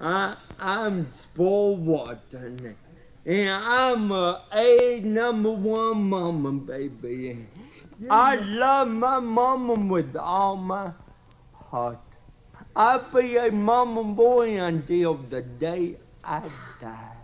I, I'm spoiled rotten. And I'm a A number one mama, baby. I love my mama with all my heart. I'll be a mama boy until the day I die.